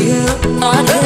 you. are the